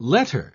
Letter.